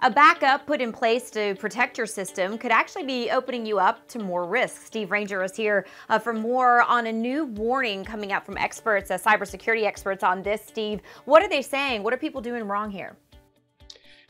a backup put in place to protect your system could actually be opening you up to more risks. Steve Ranger is here uh, for more on a new warning coming out from experts, uh, cybersecurity experts on this. Steve, what are they saying? What are people doing wrong here?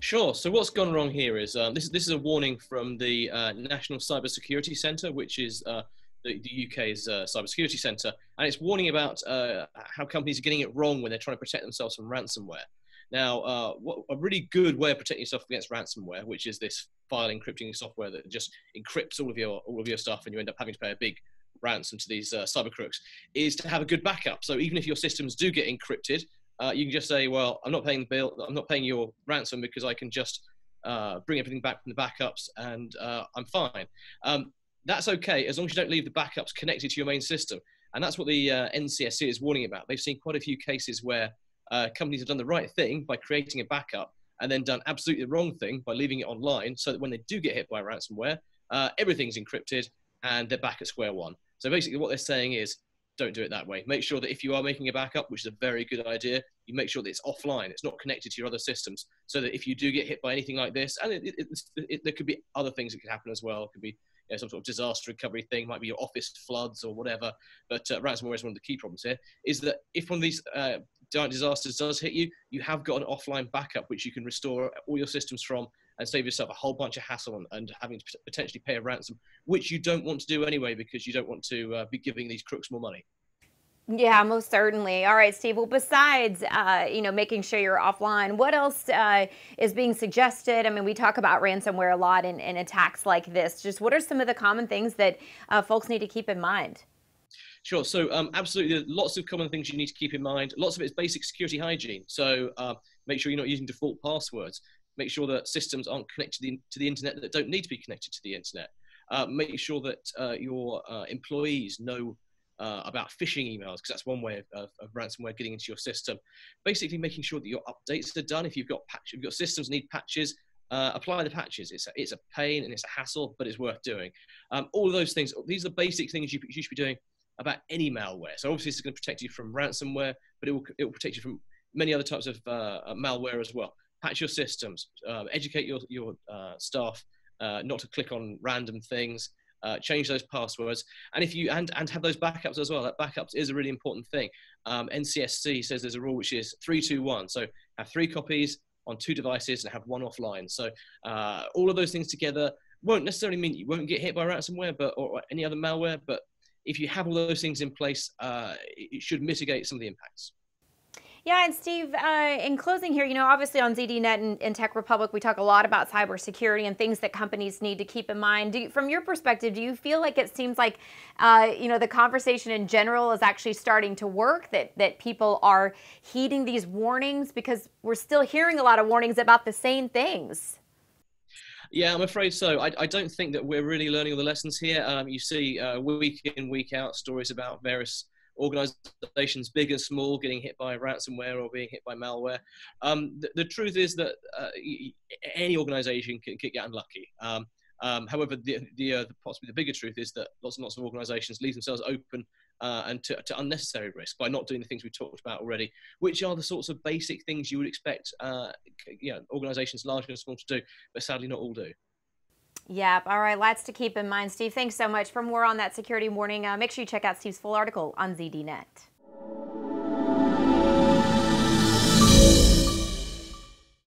Sure. So what's gone wrong here is uh, this. This is a warning from the uh, National Cybersecurity Centre, which is uh, the, the, UK's uh, cybersecurity centre, and it's warning about uh, how companies are getting it wrong when they're trying to protect themselves from ransomware. Now, uh, what, a really good way of protecting yourself against ransomware, which is this file encrypting software that just encrypts all of your all of your stuff, and you end up having to pay a big ransom to these uh, cyber crooks, is to have a good backup. So even if your systems do get encrypted, uh, you can just say, "Well, I'm not paying the bill. I'm not paying your ransom because I can just uh, bring everything back from the backups, and uh, I'm fine." Um, that's okay as long as you don't leave the backups connected to your main system. And that's what the uh, NCSC is warning about. They've seen quite a few cases where uh, companies have done the right thing by creating a backup and then done absolutely the wrong thing by leaving it online so that when they do get hit by ransomware, uh, everything's encrypted and they're back at square one. So basically, what they're saying is don't do it that way. Make sure that if you are making a backup, which is a very good idea, you make sure that it's offline, it's not connected to your other systems, so that if you do get hit by anything like this, and it, it, it, there could be other things that could happen as well. It could be you know, some sort of disaster recovery thing, might be your office floods or whatever. But uh, ransomware is one of the key problems here. Is that if one of these uh, disasters does hit you, you have got an offline backup which you can restore all your systems from and save yourself a whole bunch of hassle and, and having to potentially pay a ransom, which you don't want to do anyway because you don't want to uh, be giving these crooks more money. Yeah, most certainly. All right, Steve. Well, besides, uh, you know, making sure you're offline, what else uh, is being suggested? I mean, we talk about ransomware a lot in, in attacks like this. Just what are some of the common things that uh, folks need to keep in mind? Sure. So, um, absolutely, lots of common things you need to keep in mind. Lots of it is basic security hygiene. So, uh, make sure you're not using default passwords. Make sure that systems aren't connected to the, to the internet that don't need to be connected to the internet. Uh, make sure that uh, your employees know uh, about phishing emails, because that's one way of, of, ransomware getting into your system. Basically, making sure that your updates are done. If you've got patch, if your systems need patches, uh, apply the patches. It's a, it's a pain and it's a hassle, but it's worth doing. Um, all those things, these are the basic things you, you should be doing about any malware. So obviously, this is going to protect you from ransomware, but it will, it will protect you from many other types of uh, uh malware as well. Patch your systems, um, educate your, your uh, staff uh, not to click on random things uh, change those passwords, and if you and and have those backups as well. That backups is a really important thing. Um, NCSC says there's a rule which is three two one. So have three copies on two devices and have one offline. So uh, all of those things together won't necessarily mean you won't get hit by ransomware, but or any other malware. But if you have all those things in place, uh, it should mitigate some of the impacts. Yeah, and Steve, uh, in closing here, you know, obviously on ZDNet and, and, TechRepublic, we talk a lot about cybersecurity and things that companies need to keep in mind. You, from your perspective, do you feel like it seems like, uh, you know, the conversation in general is actually starting to work, that, that people are heeding these warnings? Because we're still hearing a lot of warnings about the same things. Yeah, I'm afraid so. I, I, don't think that we're really learning all the lessons here. Um, you see uh, week in, week out stories about various organizations, big and small, getting hit by ransomware or being hit by malware. Um, the, the, truth is that uh, any organization can, can get unlucky. Um, um, however, the, the, uh, the, possibly the bigger truth is that lots and lots of organizations leave themselves open uh, and to, to, unnecessary risk by not doing the things we talked about already, which are the sorts of basic things you would expect uh, you know, organizations large and small to do, but sadly not all do. Yep. All right. Lots to keep in mind, Steve. Thanks so much. For more on that security warning, uh, make sure you check out Steve's full article on ZDNet.